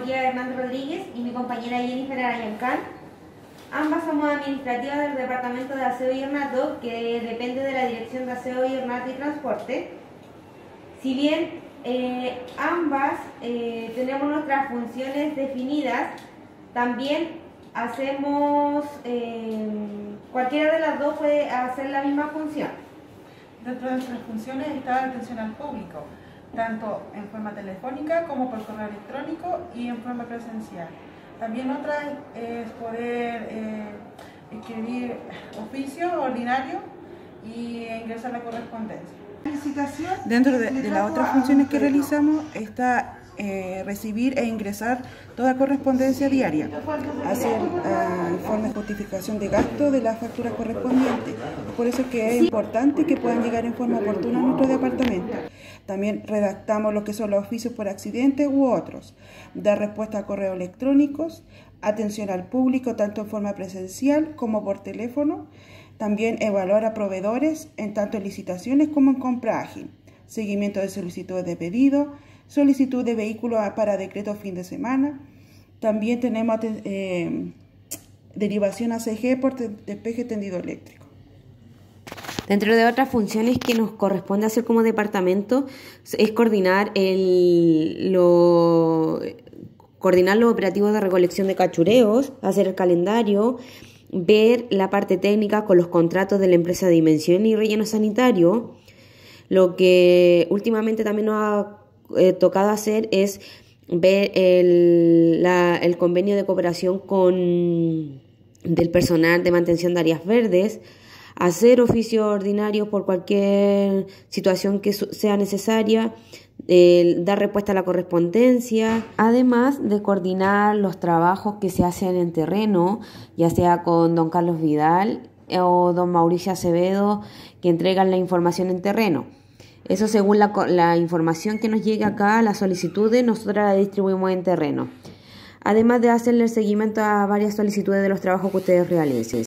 Gregoria Hernández Rodríguez y mi compañera Jennifer Arayancán. Ambas somos administrativas del Departamento de Aseo y Ornato, que depende de la Dirección de Aseo y Ornato y Transporte. Si bien eh, ambas eh, tenemos nuestras funciones definidas, también hacemos, eh, cualquiera de las dos puede hacer la misma función. Dentro de nuestras funciones está la atención al público, tanto en forma telefónica como por correo electrónico y en forma presencial. También otra es poder eh, escribir oficios ordinarios y ingresar la correspondencia. Dentro de, de las otras funciones que realizamos está eh, recibir e ingresar toda correspondencia diaria, hacer uh, informes de justificación de gasto de las facturas correspondientes. Por eso es que es importante que puedan llegar en forma oportuna a nuestro departamento. También redactamos lo que son los oficios por accidente u otros, dar respuesta a correos electrónicos, atención al público tanto en forma presencial como por teléfono, también evaluar a proveedores en tanto en licitaciones como en compra ágil, seguimiento de solicitudes de pedido, solicitud de vehículos para decreto fin de semana. También tenemos eh, derivación ACG por despeje tendido eléctrico. Dentro de otras funciones que nos corresponde hacer como departamento es coordinar el, coordinar los operativos de recolección de cachureos, hacer el calendario, ver la parte técnica con los contratos de la empresa de dimensión y relleno sanitario. Lo que últimamente también nos ha eh, tocado hacer es ver el, la, el, convenio de cooperación con del personal de mantención de áreas verdes, hacer oficio ordinario por cualquier situación que sea necesaria, eh, dar respuesta a la correspondencia, además de coordinar los trabajos que se hacen en terreno, ya sea con don Carlos Vidal o don Mauricio Acevedo, que entregan la información en terreno. Eso según la, información que nos llegue acá, las solicitudes, nosotros la distribuimos en terreno. Además de hacerle el seguimiento a varias solicitudes de los trabajos que ustedes realicen.